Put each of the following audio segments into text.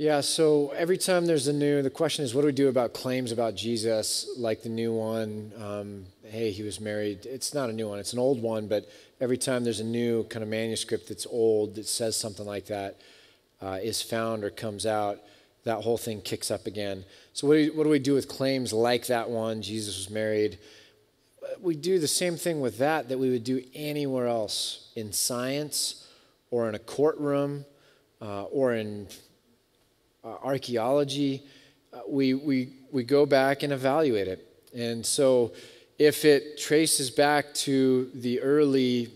Yeah, so every time there's a new, the question is, what do we do about claims about Jesus, like the new one? Um, hey, he was married. It's not a new one, it's an old one, but every time there's a new kind of manuscript that's old that says something like that uh, is found or comes out, that whole thing kicks up again. So, what do, what do we do with claims like that one? Jesus was married. We do the same thing with that that we would do anywhere else in science or in a courtroom uh, or in archaeology, uh, we, we, we go back and evaluate it. And so if it traces back to the early,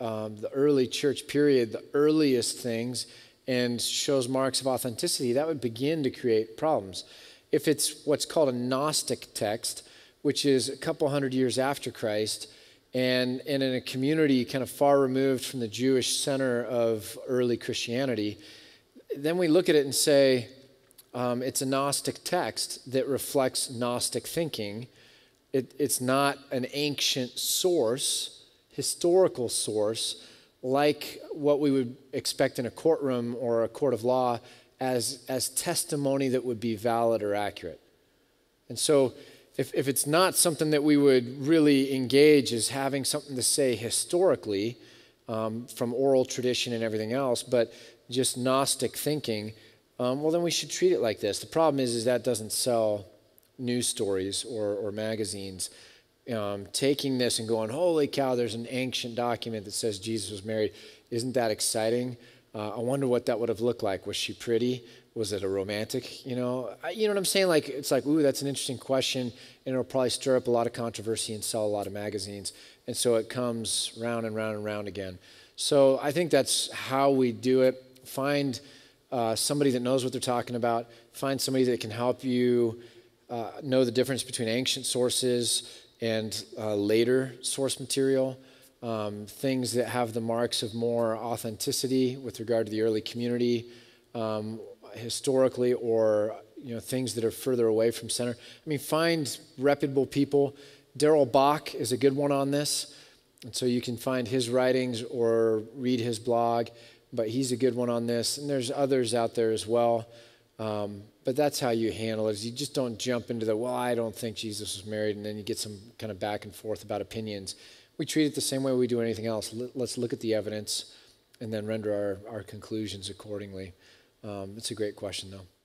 um, the early church period, the earliest things, and shows marks of authenticity, that would begin to create problems. If it's what's called a Gnostic text, which is a couple hundred years after Christ, and, and in a community kind of far removed from the Jewish center of early Christianity, then we look at it and say, um, it's a Gnostic text that reflects Gnostic thinking. It, it's not an ancient source, historical source, like what we would expect in a courtroom or a court of law as, as testimony that would be valid or accurate. And so, if, if it's not something that we would really engage as having something to say historically um, from oral tradition and everything else, but just Gnostic thinking, um, well, then we should treat it like this. The problem is, is that doesn't sell news stories or, or magazines. Um, taking this and going, holy cow, there's an ancient document that says Jesus was married. Isn't that exciting? Uh, I wonder what that would have looked like. Was she pretty? Was it a romantic? You know, I, you know what I'm saying? Like, it's like, ooh, that's an interesting question, and it'll probably stir up a lot of controversy and sell a lot of magazines. And so it comes round and round and round again. So I think that's how we do it find uh, somebody that knows what they're talking about, find somebody that can help you uh, know the difference between ancient sources and uh, later source material, um, things that have the marks of more authenticity with regard to the early community um, historically or you know things that are further away from center. I mean, find reputable people. Darrell Bock is a good one on this. And so you can find his writings or read his blog but he's a good one on this. And there's others out there as well. Um, but that's how you handle it. you just don't jump into the, well, I don't think Jesus was married, and then you get some kind of back and forth about opinions. We treat it the same way we do anything else. Let's look at the evidence and then render our, our conclusions accordingly. Um, it's a great question, though.